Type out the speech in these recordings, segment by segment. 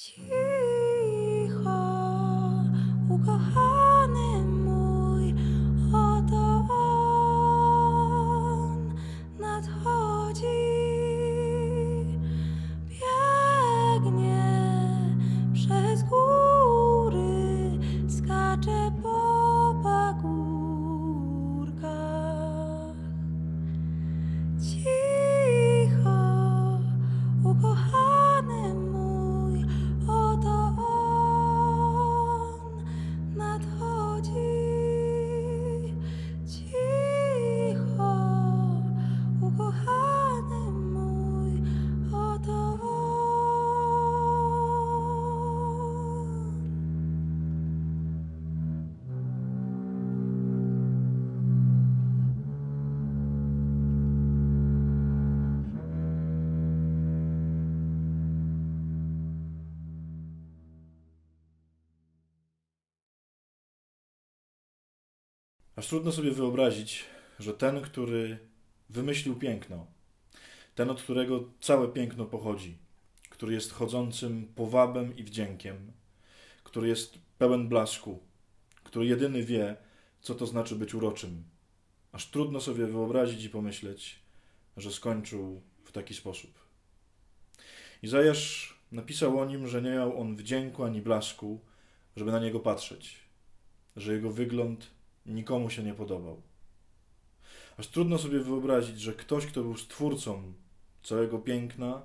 情 Aż trudno sobie wyobrazić, że ten, który wymyślił piękno, ten, od którego całe piękno pochodzi, który jest chodzącym powabem i wdziękiem, który jest pełen blasku, który jedyny wie, co to znaczy być uroczym. Aż trudno sobie wyobrazić i pomyśleć, że skończył w taki sposób. Izajasz napisał o nim, że nie miał on wdzięku ani blasku, żeby na niego patrzeć, że jego wygląd nikomu się nie podobał. Aż trudno sobie wyobrazić, że ktoś, kto był stwórcą całego piękna,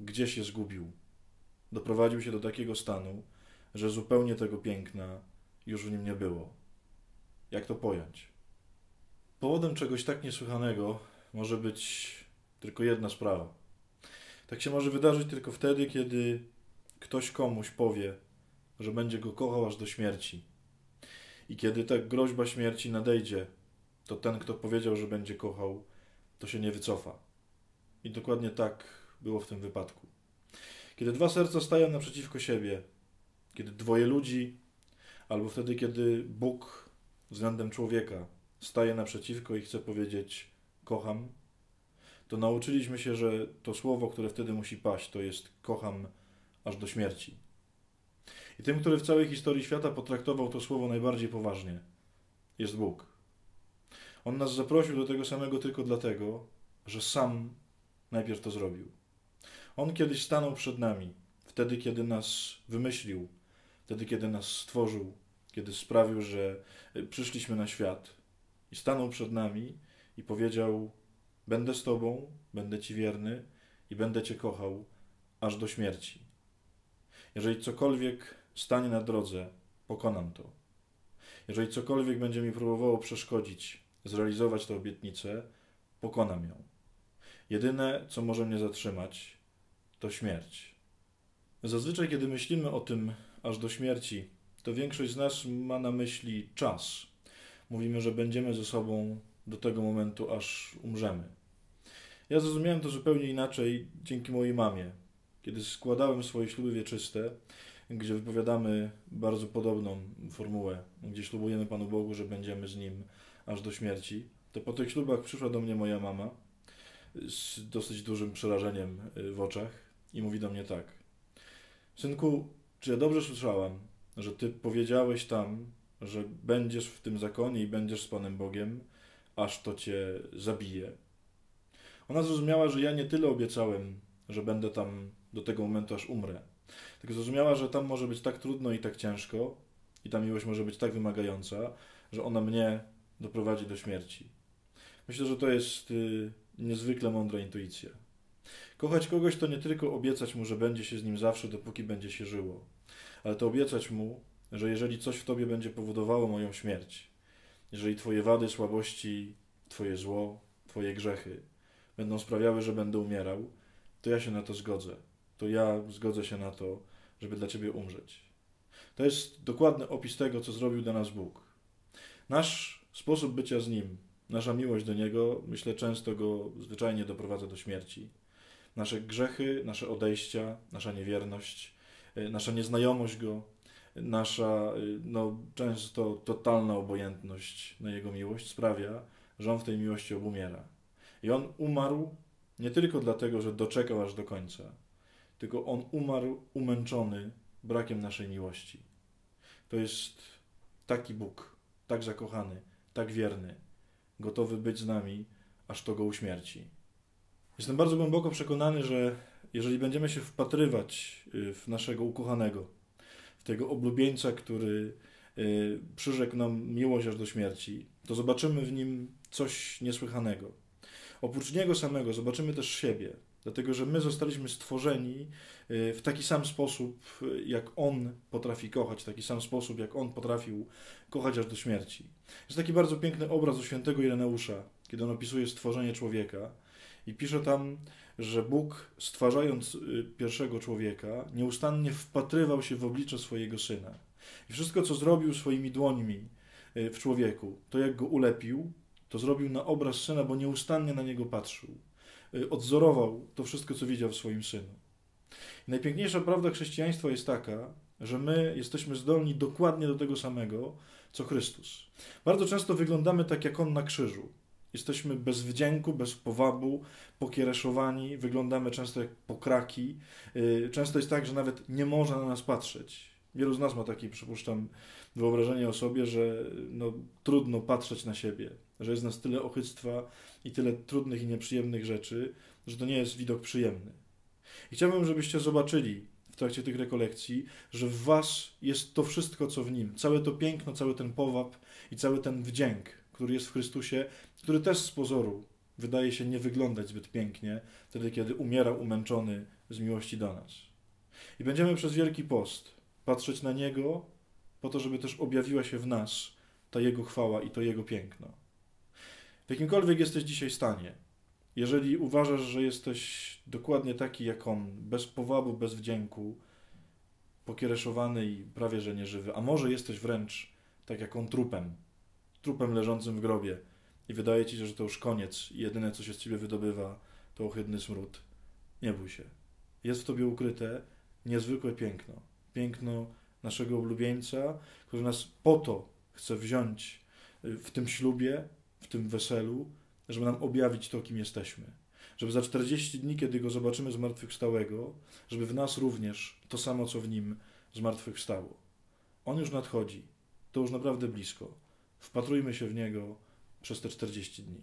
gdzieś się zgubił. Doprowadził się do takiego stanu, że zupełnie tego piękna już w nim nie było. Jak to pojąć? Powodem czegoś tak niesłychanego może być tylko jedna sprawa. Tak się może wydarzyć tylko wtedy, kiedy ktoś komuś powie, że będzie go kochał aż do śmierci. I kiedy ta groźba śmierci nadejdzie, to ten, kto powiedział, że będzie kochał, to się nie wycofa. I dokładnie tak było w tym wypadku. Kiedy dwa serca stają naprzeciwko siebie, kiedy dwoje ludzi, albo wtedy, kiedy Bóg względem człowieka staje naprzeciwko i chce powiedzieć kocham, to nauczyliśmy się, że to słowo, które wtedy musi paść, to jest kocham aż do śmierci. I tym, który w całej historii świata potraktował to słowo najbardziej poważnie, jest Bóg. On nas zaprosił do tego samego tylko dlatego, że sam najpierw to zrobił. On kiedyś stanął przed nami, wtedy, kiedy nas wymyślił, wtedy, kiedy nas stworzył, kiedy sprawił, że przyszliśmy na świat. I stanął przed nami i powiedział: Będę z Tobą, będę Ci wierny i będę Cię kochał aż do śmierci. Jeżeli cokolwiek stanie na drodze, pokonam to. Jeżeli cokolwiek będzie mi próbowało przeszkodzić, zrealizować tę obietnicę, pokonam ją. Jedyne, co może mnie zatrzymać, to śmierć. Zazwyczaj, kiedy myślimy o tym aż do śmierci, to większość z nas ma na myśli czas. Mówimy, że będziemy ze sobą do tego momentu, aż umrzemy. Ja zrozumiałem to zupełnie inaczej dzięki mojej mamie. Kiedy składałem swoje śluby wieczyste, gdzie wypowiadamy bardzo podobną formułę, gdzie ślubujemy Panu Bogu, że będziemy z Nim aż do śmierci, to po tych ślubach przyszła do mnie moja mama z dosyć dużym przerażeniem y, w oczach i mówi do mnie tak: Synku, czy ja dobrze słyszałam, że Ty powiedziałeś tam, że będziesz w tym zakonie i będziesz z Panem Bogiem, aż to Cię zabije? Ona zrozumiała, że ja nie tyle obiecałem, że będę tam do tego momentu, aż umrę, tylko zrozumiała, że tam może być tak trudno i tak ciężko, i ta miłość może być tak wymagająca, że ona mnie doprowadzi do śmierci. Myślę, że to jest y, niezwykle mądra intuicja. Kochać kogoś to nie tylko obiecać mu, że będzie się z nim zawsze, dopóki będzie się żyło, ale to obiecać mu, że jeżeli coś w tobie będzie powodowało moją śmierć, jeżeli twoje wady, słabości, twoje zło, twoje grzechy będą sprawiały, że będę umierał, to ja się na to zgodzę. To ja zgodzę się na to, żeby dla ciebie umrzeć. To jest dokładny opis tego, co zrobił dla nas Bóg. Nasz sposób bycia z Nim, nasza miłość do Niego, myślę, często go zwyczajnie doprowadza do śmierci. Nasze grzechy, nasze odejścia, nasza niewierność, y, nasza nieznajomość Go, nasza y, no, często totalna obojętność na Jego miłość sprawia, że On w tej miłości obumiera. I On umarł nie tylko dlatego, że doczekał aż do końca, tylko On umarł umęczony brakiem naszej miłości. To jest taki Bóg, tak zakochany, tak wierny, gotowy być z nami, aż to go uśmierci. Jestem bardzo głęboko przekonany, że jeżeli będziemy się wpatrywać y, w naszego ukochanego, w tego oblubieńca, który y, przyrzekł nam miłość aż do śmierci, to zobaczymy w nim coś niesłychanego. Oprócz niego samego zobaczymy też siebie, dlatego że my zostaliśmy stworzeni y, w taki sam sposób, jak on potrafi kochać, w taki sam sposób, jak on potrafił kochać aż do śmierci. Jest taki bardzo piękny obraz u świętego Ireneusza, kiedy on opisuje stworzenie człowieka i pisze tam, że Bóg, stwarzając y, pierwszego człowieka, nieustannie wpatrywał się w oblicze swojego syna. I wszystko, co zrobił swoimi dłońmi y, w człowieku, to jak go ulepił, to zrobił na obraz syna, bo nieustannie na niego patrzył. Y, odzorował to wszystko, co widział w swoim synu. Najpiękniejsza prawda chrześcijaństwa jest taka, że my jesteśmy zdolni dokładnie do tego samego, co Chrystus. Bardzo często wyglądamy tak jak On na krzyżu. Jesteśmy bez wdzięku, bez powabu, pokiereszowani, wyglądamy często jak pokraki. Y, często jest tak, że nawet nie można na nas patrzeć. Wielu z nas ma takie, przypuszczam, wyobrażenie o sobie, że no, trudno patrzeć na siebie, że jest nas tyle ochyctwa i tyle trudnych i nieprzyjemnych rzeczy, że to nie jest widok przyjemny. I chciałbym, żebyście zobaczyli w trakcie tych rekolekcji, że w Was jest to wszystko, co w Nim. Całe to piękno, cały ten powab i cały ten wdzięk, który jest w Chrystusie, który też z pozoru wydaje się nie wyglądać zbyt pięknie, wtedy kiedy umiera umęczony z miłości do nas. I będziemy przez Wielki Post patrzeć na Niego, po to, żeby też objawiła się w nas ta Jego chwała i to Jego piękno. W jakimkolwiek jesteś dzisiaj stanie, jeżeli uważasz, że jesteś dokładnie taki jak On, bez powabu, bez wdzięku, pokiereszowany i prawie że nieżywy, a może jesteś wręcz tak jak On trupem, trupem leżącym w grobie i wydaje ci się, że to już koniec i jedyne, co się z ciebie wydobywa, to ohydny smród. Nie bój się. Jest w tobie ukryte niezwykłe piękno. Piękno naszego oblubieńca, który nas po to chce wziąć y, w tym ślubie, w tym weselu, żeby nam objawić to, kim jesteśmy. Żeby za 40 dni, kiedy go zobaczymy zmartwychwstałego, żeby w nas również to samo, co w nim zmartwychwstało. On już nadchodzi. To już naprawdę blisko. Wpatrujmy się w niego przez te 40 dni.